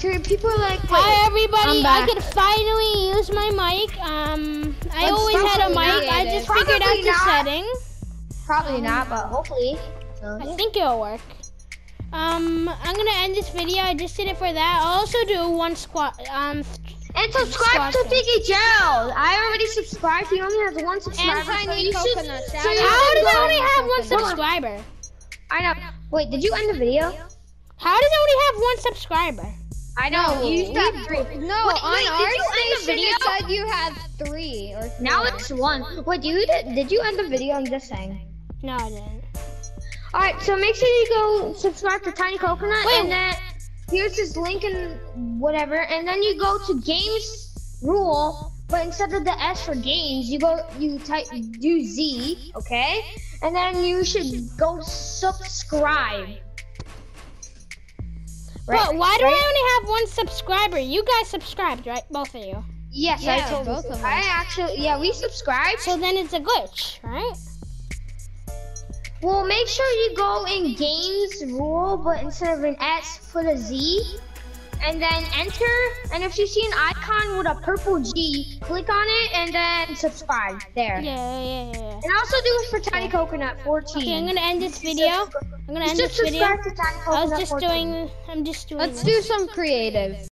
People are like, Hi everybody, I could finally use my mic. Um, I always had a mic. I just figured out Probably the not. setting. probably not, but hopefully. So, I think it'll work. Um, I'm gonna end this video. I just did it for that. I'll also do one squat. Um, And subscribe to Piggy Gerald. I already subscribed. He only has one subscriber. so Tiny you should- so you out. how should does it only have one subscriber? I know. Wait, did you end the video? How does it only have one subscriber? I know. you used to have three. No, Wait, on wait, our did you end the station video? it said you had three or four. Now it's one. What you did you end the video? I'm just saying. No, I didn't. All right, so make sure you go subscribe to Tiny Coconut, Wait. and then here's his link and whatever, and then you go to Games Rule, but instead of the S for games, you go you type do Z, okay, and then you should go subscribe. But why do right? I only have one subscriber? You guys subscribed, right? Both of you. Yes, I told both you. of I actually, yeah, we subscribed. So then it's a glitch, right? Well, make sure you go in games rule, but instead of an S, put a Z, and then enter. And if you see an icon with a purple G, click on it and then subscribe there. Yeah, yeah, yeah, yeah. And also do it for Tiny Coconut 14. Okay, I'm gonna end this video. I'm gonna end Just this video. to Tiny I was just 14. doing. I'm just doing. Let's this. do some creative.